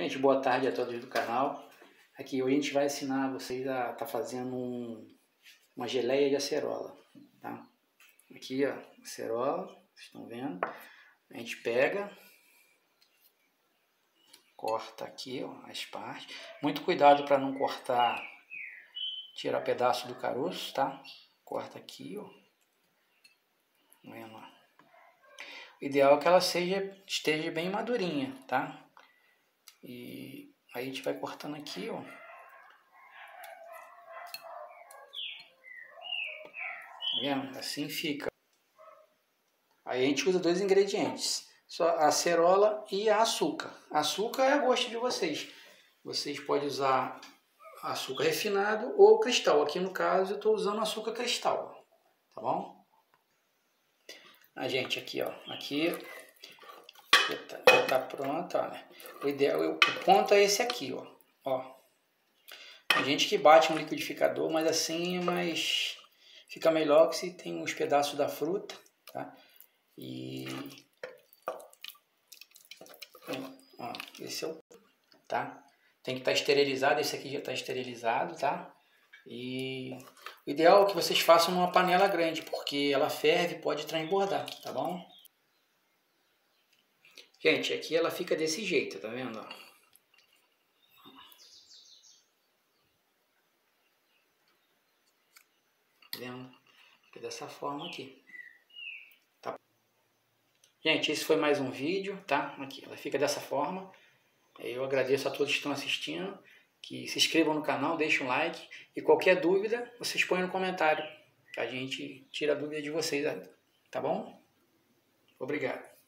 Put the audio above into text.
Gente, boa tarde a todos do canal. Aqui hoje a gente vai ensinar vocês a tá fazendo um, uma geleia de acerola, tá? Aqui, ó, acerola, vocês estão vendo? A gente pega, corta aqui, ó, as partes. Muito cuidado para não cortar, tirar pedaço do caroço, tá? Corta aqui, ó. Vendo? O ideal é que ela seja, esteja bem madurinha, tá? E aí a gente vai cortando aqui, ó. Tá vendo? Assim fica. Aí a gente usa dois ingredientes. Só a acerola e a açúcar. Açúcar é a gosto de vocês. Vocês podem usar açúcar refinado ou cristal. Aqui no caso eu estou usando açúcar cristal. Tá bom? A gente aqui, ó. Aqui já tá, tá pronto, olha. O ideal, o ponto é esse aqui, ó. ó. Tem gente que bate no liquidificador, mas assim é mais... Fica melhor que se tem uns pedaços da fruta, tá? E... Ó, esse é o... Tá? Tem que estar tá esterilizado, esse aqui já está esterilizado, tá? E o ideal é que vocês façam numa panela grande, porque ela ferve e pode transbordar, tá bom? Gente, aqui ela fica desse jeito, tá vendo? Tá vendo? Fica dessa forma aqui. Tá. Gente, esse foi mais um vídeo, tá? Aqui, ela fica dessa forma. Eu agradeço a todos que estão assistindo, que se inscrevam no canal, deixem um like e qualquer dúvida, vocês põem no comentário, que a gente tira a dúvida de vocês, tá bom? Obrigado.